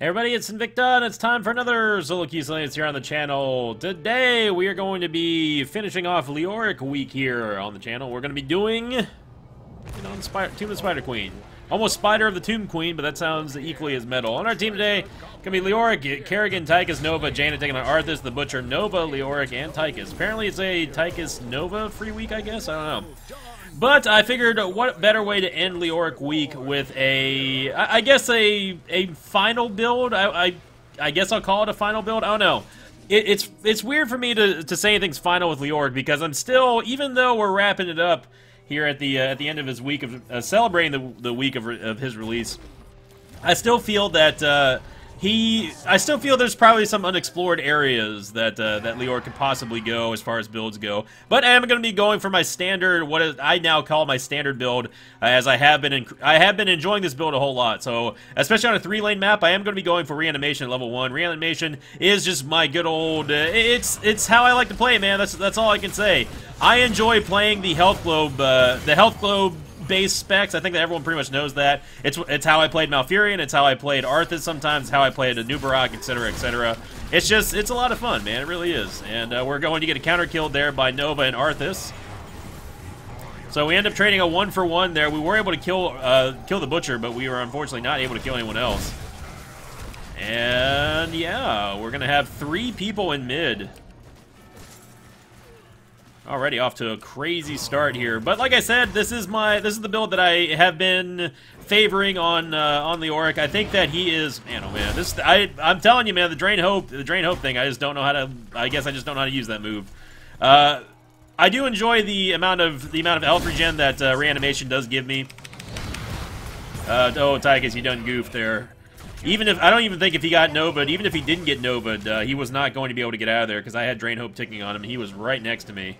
Hey everybody, it's Sinvicta, and it's time for another Queue Silliness here on the channel. Today, we are going to be finishing off Leoric Week here on the channel. We're going to be doing, you know, Tomb of Spider Queen. Almost Spider of the Tomb Queen, but that sounds equally as metal. On our team today, going to be Leoric, Kerrigan, Tychus, Nova, Jaina taking on Arthas, the Butcher, Nova, Leoric, and Tychus. Apparently it's a Tychus Nova free week, I guess? I don't know. But I figured what better way to end Leoric Week with a, I guess a a final build. I, I, I guess I'll call it a final build. Don't know. It, it's it's weird for me to, to say anything's final with Leoric because I'm still, even though we're wrapping it up here at the uh, at the end of his week of uh, celebrating the the week of, of his release, I still feel that. Uh, he, I still feel there's probably some unexplored areas that uh, that Leoric could possibly go as far as builds go. But I am going to be going for my standard, what is, I now call my standard build, uh, as I have been in, I have been enjoying this build a whole lot. So especially on a three lane map, I am going to be going for reanimation at level one. Reanimation is just my good old, uh, it's it's how I like to play, man. That's that's all I can say. I enjoy playing the health globe, uh, the health globe base specs. I think that everyone pretty much knows that. It's it's how I played Malfurion. It's how I played Arthas sometimes. How I played a Anub'arak, etc., etc. It's just it's a lot of fun, man. It really is. And uh, we're going to get a counter killed there by Nova and Arthas. So we end up trading a one for one there. We were able to kill uh, kill the butcher, but we were unfortunately not able to kill anyone else. And yeah, we're gonna have three people in mid. Already off to a crazy start here, but like I said, this is my this is the build that I have been favoring on uh, on Leoric. I think that he is man, oh man, this I I'm telling you, man, the drain hope the drain hope thing. I just don't know how to. I guess I just don't know how to use that move. Uh, I do enjoy the amount of the amount of health regen that uh, reanimation does give me. Uh, oh, Tychus, you done goofed there. Even if I don't even think if he got Nova, even if he didn't get Nova, uh, he was not going to be able to get out of there because I had Drain Hope ticking on him. He was right next to me.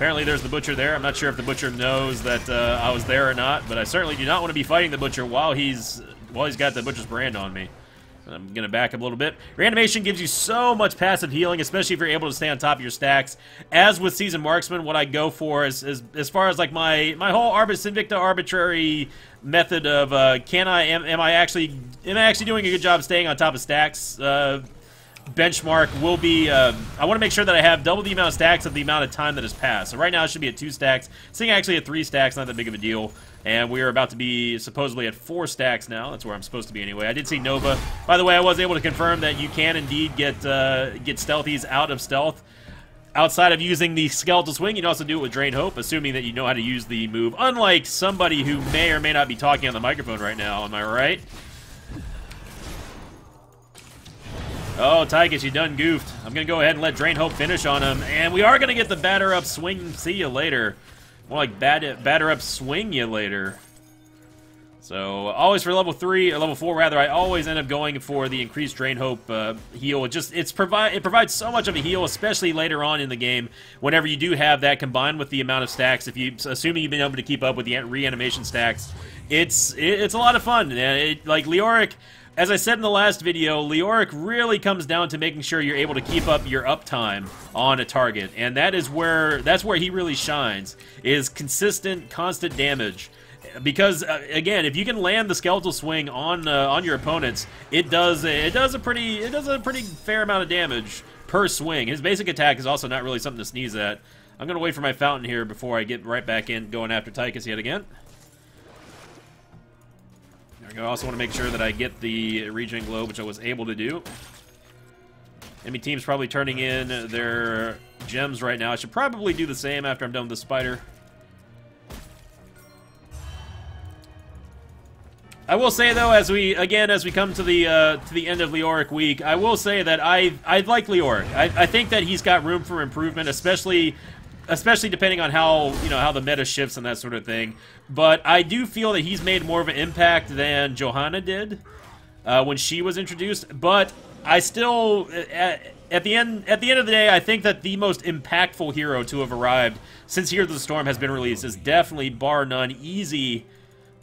Apparently there's the Butcher there. I'm not sure if the Butcher knows that uh, I was there or not, but I certainly do not want to be fighting the Butcher while he's while he's got the Butcher's brand on me. I'm going to back up a little bit. Reanimation gives you so much passive healing, especially if you're able to stay on top of your stacks. As with Seasoned Marksman, what I go for is, is as far as like my, my whole Arbus Invicta arbitrary method of uh, can I, am, am I actually, am I actually doing a good job staying on top of stacks? Uh, benchmark will be, uh, I want to make sure that I have double the amount of stacks of the amount of time that has passed. So right now it should be at two stacks. Seeing actually at three stacks, not that big of a deal. And we are about to be supposedly at four stacks now. That's where I'm supposed to be anyway. I did see Nova. By the way, I was able to confirm that you can indeed get uh, get stealthies out of stealth. Outside of using the skeletal swing, you can also do it with Drain Hope, assuming that you know how to use the move. Unlike somebody who may or may not be talking on the microphone right now, am I right? Oh, Tychus, you done goofed. I'm going to go ahead and let Drain Hope finish on him. And we are going to get the batter up swing. See you later. More like bat batter up swing you later. So, always for level 3, or level 4 rather, I always end up going for the increased Drain Hope uh, heal. It just, it's provide, it provides so much of a heal, especially later on in the game, whenever you do have that combined with the amount of stacks, if you, assuming you've been able to keep up with the reanimation stacks, it's, it, it's a lot of fun. It, like, Leoric, as I said in the last video, Leoric really comes down to making sure you're able to keep up your uptime on a target, and that is where that's where he really shines, is consistent, constant damage. Because uh, again, if you can land the skeletal swing on uh, on your opponents, it does it does a pretty it does a pretty fair amount of damage per swing. His basic attack is also not really something to sneeze at. I'm gonna wait for my fountain here before I get right back in going after Tychus yet again. I also want to make sure that I get the regen globe, which I was able to do. Enemy team's probably turning in their gems right now. I should probably do the same after I'm done with the spider. I will say though, as we again as we come to the uh, to the end of Leoric week, I will say that I I like Leoric. I, I think that he's got room for improvement, especially especially depending on how you know how the meta shifts and that sort of thing. But I do feel that he's made more of an impact than Johanna did uh, when she was introduced. But I still, at, at, the end, at the end of the day, I think that the most impactful hero to have arrived since Heroes of the Storm has been released is definitely, bar none, easy.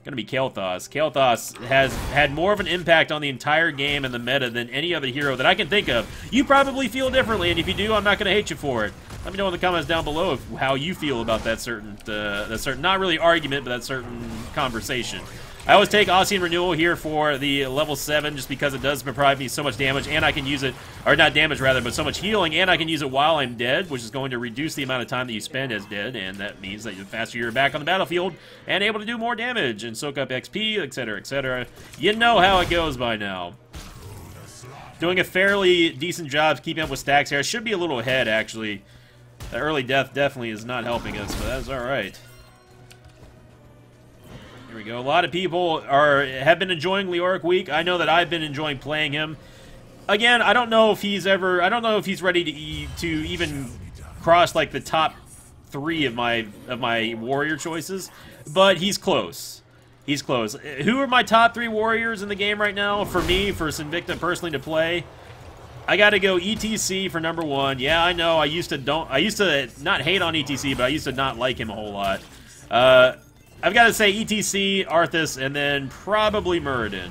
Going to be Kael'thas. Kael'thas has had more of an impact on the entire game and the meta than any other hero that I can think of. You probably feel differently, and if you do, I'm not going to hate you for it. Let me know in the comments down below if, how you feel about that certain, uh, that certain, not really argument, but that certain conversation. I always take Ossein Renewal here for the level 7 just because it does provide me so much damage and I can use it, or not damage rather, but so much healing and I can use it while I'm dead, which is going to reduce the amount of time that you spend as dead and that means that the faster you're back on the battlefield and able to do more damage and soak up XP, etc., etc. You know how it goes by now. Doing a fairly decent job keeping up with stacks here. I should be a little ahead, actually. The early death definitely is not helping us, but that's alright. Here we go. A lot of people are have been enjoying Leoric Week. I know that I've been enjoying playing him. Again, I don't know if he's ever... I don't know if he's ready to, e to even cross, like, the top three of my of my warrior choices, but he's close. He's close. Who are my top three warriors in the game right now? For me, for Sinvicta personally to play, I got to go ETC for number one. Yeah, I know. I used to don't. I used to not hate on ETC, but I used to not like him a whole lot. Uh, I've got to say ETC, Arthas, and then probably Muradin.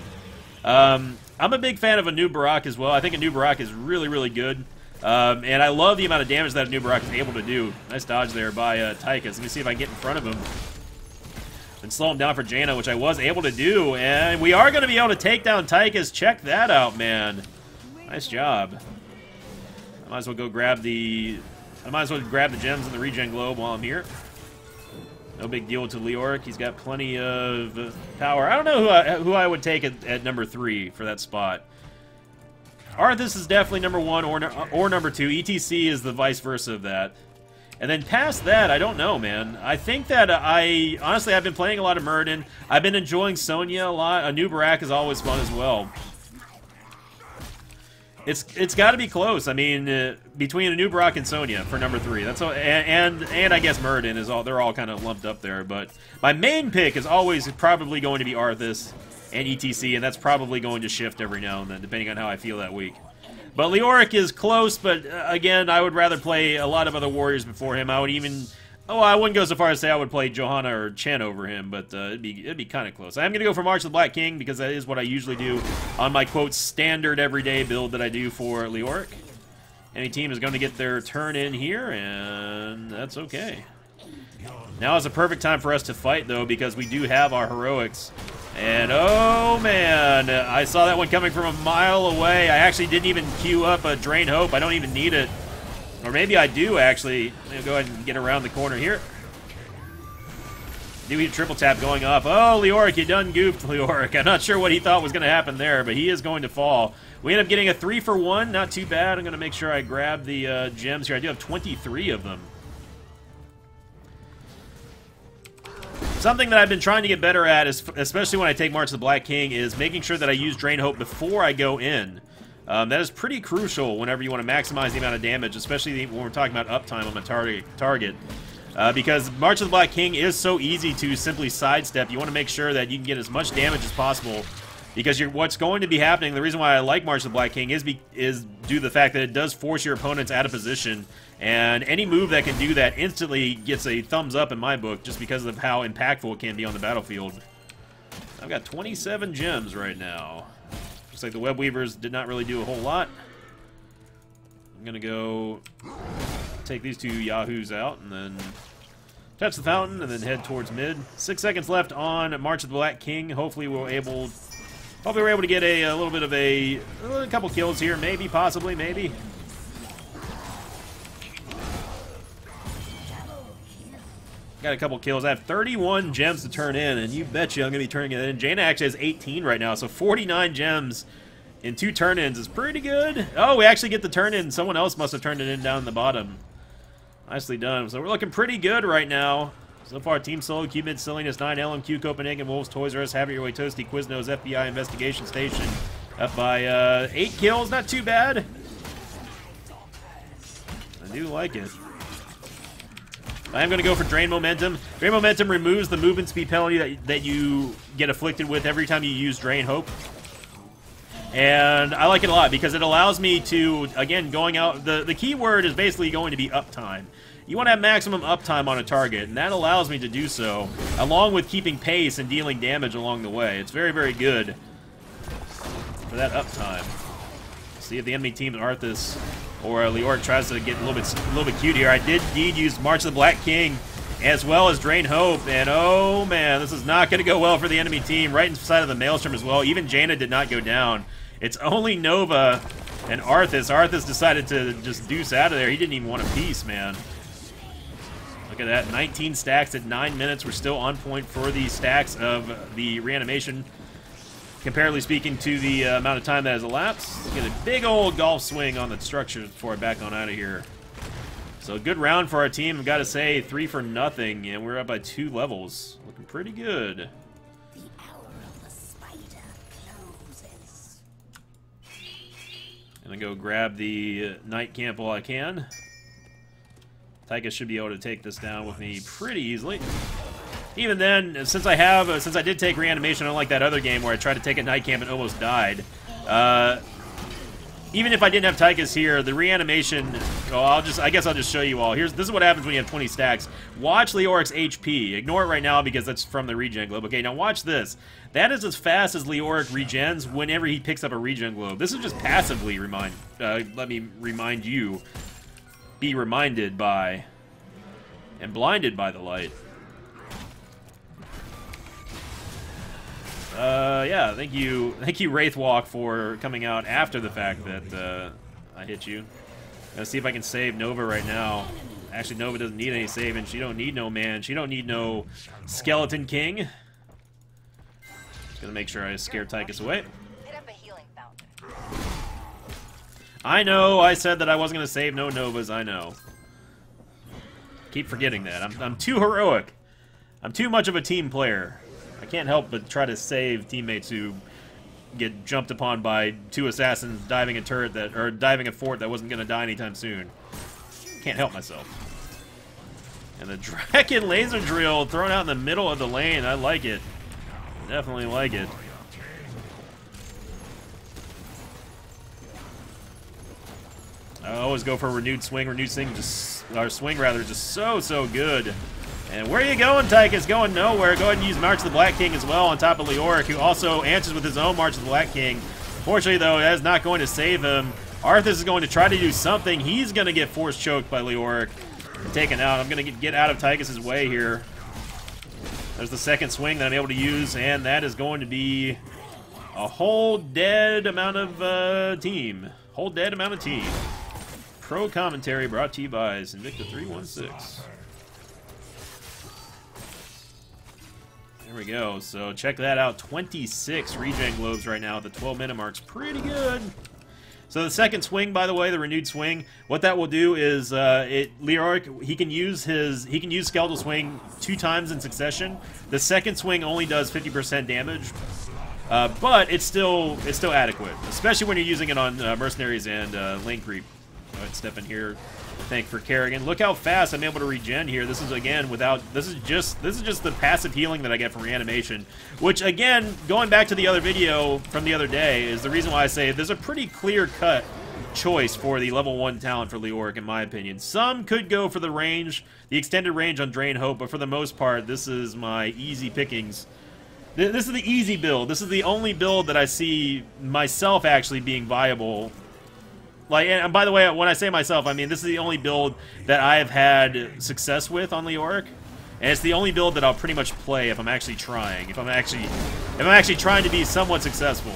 Um, I'm a big fan of Anub'arak as well. I think Anub'arak is really, really good. Um, and I love the amount of damage that Anub'arak is able to do. Nice dodge there by uh, Tychus. Let me see if I can get in front of him and slow him down for Jaina, which I was able to do. And we are going to be able to take down Tychus. Check that out, man. Nice job. I might as well go grab the... I might as well grab the gems in the regen globe while I'm here. No big deal to Leoric. He's got plenty of power. I don't know who I, who I would take at, at number three for that spot. Arthas is definitely number one or, or number two. ETC is the vice versa of that. And then past that, I don't know, man. I think that I... Honestly, I've been playing a lot of Muradin. I've been enjoying Sonya a lot. Anub'arak is always fun as well. It's it's got to be close. I mean, uh, between Brock and Sonya for number three. That's all, and, and and I guess Muradin is all. They're all kind of lumped up there. But my main pick is always probably going to be Arthas and ETC, and that's probably going to shift every now and then, depending on how I feel that week. But Leoric is close, but uh, again, I would rather play a lot of other warriors before him. I would even... Oh, I wouldn't go so far as to say I would play Johanna or Chen over him, but uh, it'd be it'd be kind of close. I'm going to go for March of the Black King because that is what I usually do on my, quote, standard everyday build that I do for Leoric. Any team is going to get their turn in here, and that's okay. Now is a perfect time for us to fight, though, because we do have our heroics and oh man, I saw that one coming from a mile away. I actually didn't even queue up a Drain Hope. I don't even need it. Or maybe I do actually. Go ahead and get around the corner here. Do we triple tap going off? Oh, Leoric, you done goofed, Leoric. I'm not sure what he thought was going to happen there, but he is going to fall. We end up getting a three for one. Not too bad. I'm going to make sure I grab the uh, gems here. I do have 23 of them. Something that I've been trying to get better at, is, especially when I take March of the Black King, is making sure that I use Drain Hope before I go in. Um, that is pretty crucial whenever you want to maximize the amount of damage, especially when we're talking about uptime on a target. target. Uh, because March of the Black King is so easy to simply sidestep, you want to make sure that you can get as much damage as possible. Because what's going to be happening, the reason why I like March of the Black King is, be, is due to the fact that it does force your opponents out of position and any move that can do that instantly gets a thumbs up in my book just because of how impactful it can be on the battlefield. I've got 27 gems right now. Looks like the Web Weavers did not really do a whole lot. I'm to go take these two Yahoos out and then touch the fountain and then head towards mid. Six seconds left on March of the Black King. Hopefully we're able... Hopefully we're able to get a, a little bit of a, a couple kills here. Maybe, possibly, maybe. Got a couple kills. I have 31 gems to turn in, and you bet you I'm going to be turning it in. Jaina actually has 18 right now, so 49 gems in two turn-ins is pretty good. Oh, we actually get the turn-in. Someone else must have turned it in down the bottom. Nicely done. So we're looking pretty good right now. So far, Team Solo, Q-Mid, Silliness 9, LMQ, Copenhagen, Wolves, Toys R Us, Have Your Way, Toasty, Quiznos, FBI Investigation Station. Up by uh, 8 kills. Not too bad. I do like it. I am going to go for Drain Momentum. Drain Momentum removes the movement speed penalty that, that you get afflicted with every time you use Drain Hope. And I like it a lot because it allows me to, again, going out... The, the key word is basically going to be uptime. You want to have maximum uptime on a target, and that allows me to do so, along with keeping pace and dealing damage along the way. It's very, very good for that uptime. See if the enemy team Arthas or uh, Leoric tries to get a little bit a little bit cute here. I did indeed use March of the Black King, as well as Drain Hope. And oh man, this is not going to go well for the enemy team. Right inside of the Maelstrom as well. Even Jaina did not go down. It's only Nova and Arthas. Arthas decided to just deuce out of there. He didn't even want a piece, man. Look at that. 19 stacks at 9 minutes. We're still on point for the stacks of the reanimation. Comparatively speaking to the uh, amount of time that has elapsed. Get a big old golf swing on the structure before I back on out of here. So a good round for our team. I've got to say, three for nothing, and we're up by two levels. Looking pretty good. Gonna go grab the Knight Camp while I can. Tychus should be able to take this down with me pretty easily. Even then, since I have, uh, since I did take reanimation, unlike that other game where I tried to take a Knight Camp and almost died, uh, even if I didn't have Tychus here, the reanimation, oh, I'll just, I guess I'll just show you all. Here's, this is what happens when you have 20 stacks. Watch Leoric's HP. Ignore it right now because that's from the regen globe. Okay, now watch this. That is as fast as Leoric regens whenever he picks up a regen globe. This is just passively remind, uh, let me remind you, be reminded by, and blinded by the light. Uh, yeah, thank you, thank you, Wraithwalk, for coming out after the fact that uh, I hit you. Let's see if I can save Nova right now. Actually, Nova doesn't need any saving. She don't need no man. She don't need no Skeleton King. Just gonna make sure I scare Tychus away. I know, I said that I wasn't gonna save no Novas, I know. Keep forgetting that. I'm, I'm too heroic. I'm too much of a team player. I can't help but try to save teammates who get jumped upon by two assassins diving a turret that or diving a fort that wasn't going to die anytime soon. Can't help myself. And the Drakken laser drill thrown out in the middle of the lane. I like it. Definitely like it. I always go for renewed swing. Renewed swing just our swing rather just so so good. And where are you going, Tyke? It's going nowhere. Go ahead and use March of the Black King as well on top of Leoric, who also answers with his own March of the Black King. Fortunately, though, that is not going to save him. Arthas is going to try to do something. He's going to get force choked by Leoric. Taken out. I'm going to get out of Tychus' way here. There's the second swing that I'm able to use, and that is going to be a whole dead amount of uh, team. Whole dead amount of team. Pro commentary brought to you by Sinvicta316. There we go. So check that out. 26 regen globes right now at the 12 minute marks. Pretty good. So the second swing, by the way, the renewed swing, what that will do is uh, it Leoric he can use his he can use skeletal swing two times in succession. The second swing only does 50% damage, uh, but it's still it's still adequate, especially when you're using it on uh, mercenaries and uh, lane creep. Go ahead, step in here. Thank for Kerrigan. Look how fast I'm able to regen here. This is again without this is just this is just the passive healing that I get from reanimation. Which again, going back to the other video from the other day, is the reason why I say there's a pretty clear cut choice for the level 1 talent for Leoric, in my opinion. Some could go for the range, the extended range on Drain Hope, but for the most part, this is my easy pickings. This is the easy build. This is the only build that I see myself actually being viable like, and by the way, when I say myself, I mean this is the only build that I have had success with on Leoric, and it's the only build that I'll pretty much play if I'm actually trying. If I'm actually, if I'm actually trying to be somewhat successful.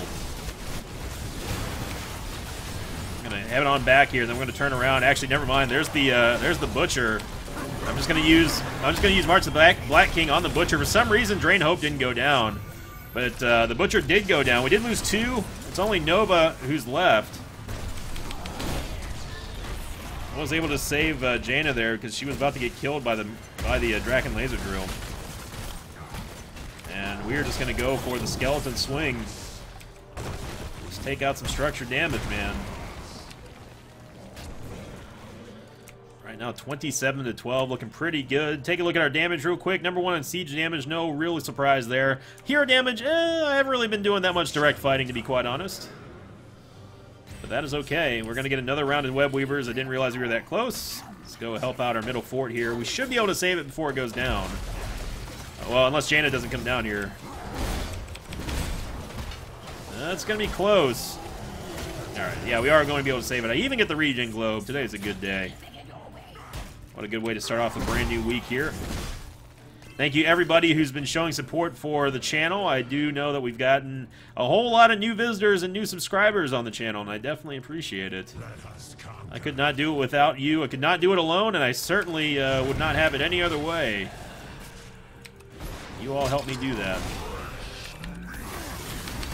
I'm gonna have it on back here, then we're gonna turn around. Actually, never mind. There's the, uh, there's the butcher. I'm just gonna use, I'm just gonna use March the Black Black King on the butcher. For some reason, Drain Hope didn't go down, but uh, the butcher did go down. We did lose two. It's only Nova who's left. I was able to save uh, Jaina there because she was about to get killed by the by the uh, Drakken laser drill. And we're just going to go for the skeleton swing. Just take out some structure damage, man. Right now, 27 to 12, looking pretty good. Take a look at our damage real quick. Number one on siege damage, no really surprise there. Hero damage, eh, I haven't really been doing that much direct fighting, to be quite honest. But that is okay. We're going to get another round of Web Weavers. I didn't realize we were that close. Let's go help out our middle fort here. We should be able to save it before it goes down. Well, unless Jaina doesn't come down here. That's going to be close. Alright, yeah, we are going to be able to save it. I even get the regen globe. Today is a good day. What a good way to start off a brand new week here. Thank you everybody who's been showing support for the channel. I do know that we've gotten a whole lot of new visitors and new subscribers on the channel, and I definitely appreciate it. I could not do it without you. I could not do it alone, and I certainly uh, would not have it any other way. You all help me do that.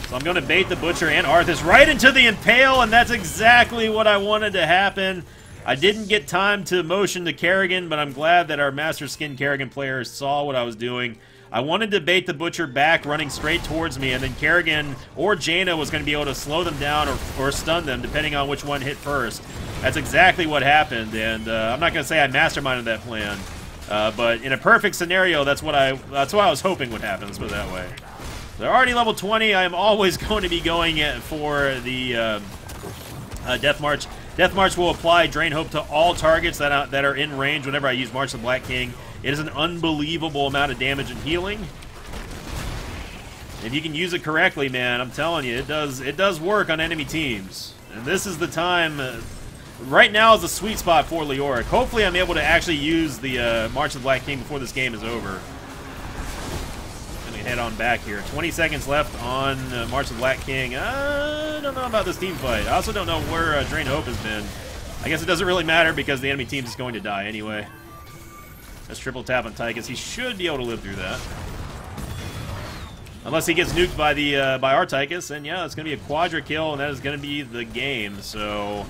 So I'm going to bait the Butcher and Arthas right into the Impale, and that's exactly what I wanted to happen. I didn't get time to motion to Kerrigan, but I'm glad that our Master Skin Kerrigan players saw what I was doing. I wanted to bait the Butcher back, running straight towards me, and then Kerrigan or Jaina was going to be able to slow them down or, or stun them, depending on which one hit first. That's exactly what happened, and uh, I'm not going to say I masterminded that plan, uh, but in a perfect scenario, that's what I that's what I was hoping would happen. Let's put it that way. They're already level 20. I am always going to be going for the uh, uh, Death March. Death March will apply Drain Hope to all targets that, are, that are in range whenever I use March of the Black King. It is an unbelievable amount of damage and healing. If you can use it correctly, man, I'm telling you, it does it does work on enemy teams. And this is the time... Uh, right now is the sweet spot for Leoric. Hopefully I'm able to actually use the uh, March of the Black King before this game is over head on back here. 20 seconds left on uh, March of Black King. I don't know about this team fight. I also don't know where uh, Drain Hope has been. I guess it doesn't really matter because the enemy team is going to die anyway. Let's triple tap on Tychus. He should be able to live through that. Unless he gets nuked by the uh, by our Tychus, and yeah, it's going to be a quadra kill, and that is going to be the game. So,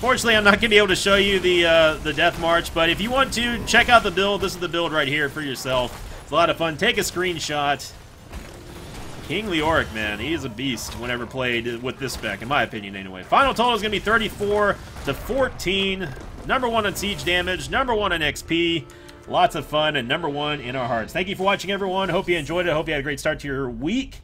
fortunately, I'm not going to be able to show you the uh, the Death March, but if you want to, check out the build. This is the build right here for yourself. It's a lot of fun. Take a screenshot. King Leoric, man, he is a beast whenever played with this spec, in my opinion, anyway. Final total is going to be 34 to 14. Number one on siege damage, number one on XP. Lots of fun, and number one in our hearts. Thank you for watching, everyone. Hope you enjoyed it. Hope you had a great start to your week.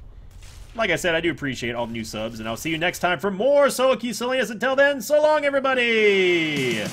Like I said, I do appreciate all the new subs, and I'll see you next time for more Queues Silliness. Until then, so long, everybody!